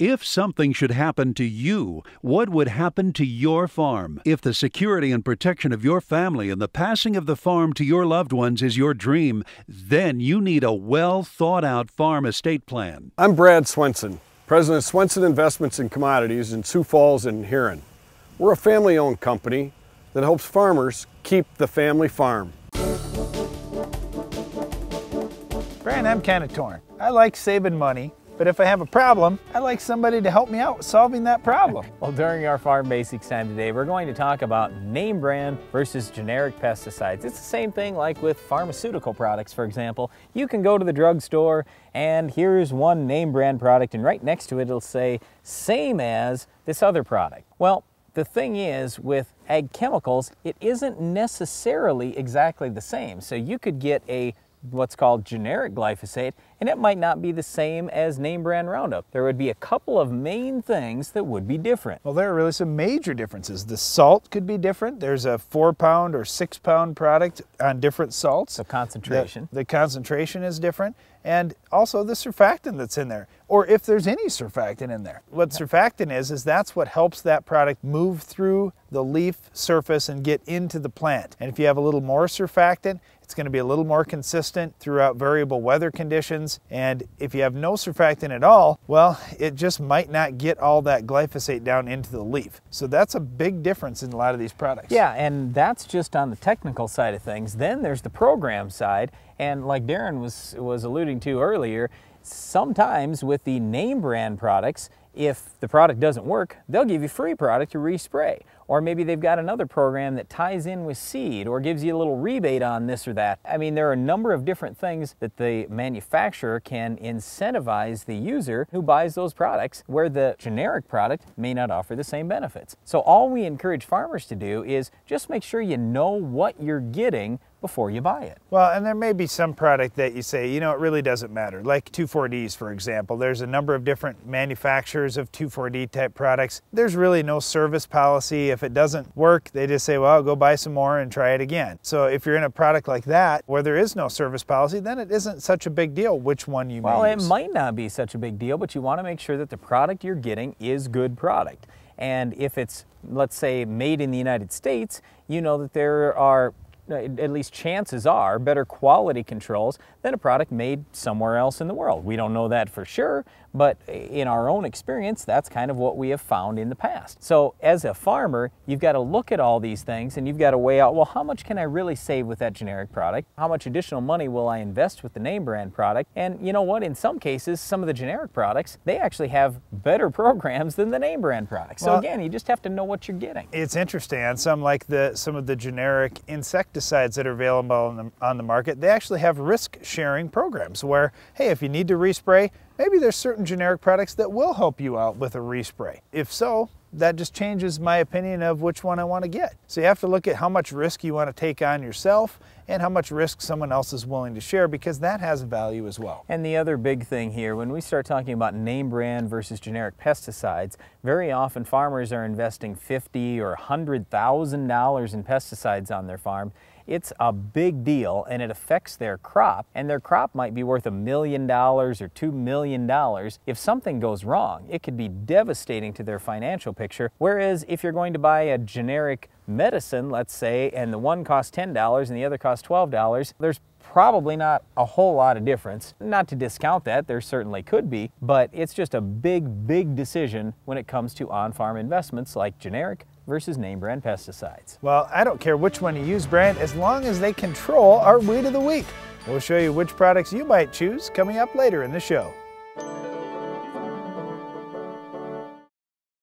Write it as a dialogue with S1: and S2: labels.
S1: If something should happen to you, what would happen to your farm? If the security and protection of your family and the passing of the farm to your loved ones is your dream, then you need a well thought out farm estate plan.
S2: I'm Brad Swenson, president of Swenson Investments in Commodities in Sioux Falls and Huron. We're a family owned company that helps farmers keep the family farm.
S3: Brad, I'm kind of torn. I like saving money, but if I have a problem, I'd like somebody to help me out solving that problem.
S4: well, during our Farm Basics time today, we're going to talk about name brand versus generic pesticides. It's the same thing like with pharmaceutical products, for example. You can go to the drugstore and here's one name brand product and right next to it it'll say same as this other product. Well, the thing is with ag chemicals, it isn't necessarily exactly the same. So you could get a what's called generic glyphosate, and it might not be the same as name brand Roundup. There would be a couple of main things that would be different.
S3: Well, there are really some major differences. The salt could be different. There's a four pound or six pound product on different salts.
S4: The concentration.
S3: The, the concentration is different. And also the surfactant that's in there, or if there's any surfactant in there. What surfactant is, is that's what helps that product move through the leaf surface and get into the plant. And if you have a little more surfactant, it's going to be a little more consistent throughout variable weather conditions. And if you have no surfactant at all, well, it just might not get all that glyphosate down into the leaf. So that's a big difference in a lot of these products.
S4: Yeah, and that's just on the technical side of things. Then there's the program side. And like Darren was, was alluding to earlier, sometimes with the name brand products, if the product doesn't work, they'll give you free product to respray. Or maybe they've got another program that ties in with seed or gives you a little rebate on this or that. I mean, there are a number of different things that the manufacturer can incentivize the user who buys those products where the generic product may not offer the same benefits. So all we encourage farmers to do is just make sure you know what you're getting before you buy it.
S3: Well, and there may be some product that you say, you know, it really doesn't matter. Like 2,4-Ds, for example. There's a number of different manufacturers of 2,4-D type products. There's really no service policy. If it doesn't work, they just say, well, go buy some more and try it again. So if you're in a product like that, where there is no service policy, then it isn't such a big deal which one you
S4: well. Well, it might not be such a big deal, but you want to make sure that the product you're getting is good product. And if it's, let's say, made in the United States, you know that there are Uh, at least chances are, better quality controls than a product made somewhere else in the world. We don't know that for sure, but in our own experience, that's kind of what we have found in the past. So as a farmer, you've got to look at all these things and you've got to weigh out, well, how much can I really save with that generic product? How much additional money will I invest with the name brand product? And you know what? In some cases, some of the generic products, they actually have better programs than the name brand products. So well, again, you just have to know what you're getting.
S3: It's interesting. On some like the some of the generic insecticides that are available on the, on the market, they actually have risk sharing programs where, hey, if you need to respray, maybe there's certain generic products that will help you out with a respray. If so, that just changes my opinion of which one I want to get. So you have to look at how much risk you want to take on yourself and how much risk someone else is willing to share because that has value as well.
S4: And the other big thing here, when we start talking about name brand versus generic pesticides, very often farmers are investing fifty or $100,000 in pesticides on their farm it's a big deal and it affects their crop. And their crop might be worth a million dollars or two million dollars. If something goes wrong, it could be devastating to their financial picture. Whereas if you're going to buy a generic medicine, let's say, and the one costs $10 and the other costs $12, there's probably not a whole lot of difference. Not to discount that, there certainly could be, but it's just a big, big decision when it comes to on-farm investments like generic versus name brand pesticides.
S3: Well, I don't care which one you use, brand, as long as they control our weed of the week. We'll show you which products you might choose coming up later in the show.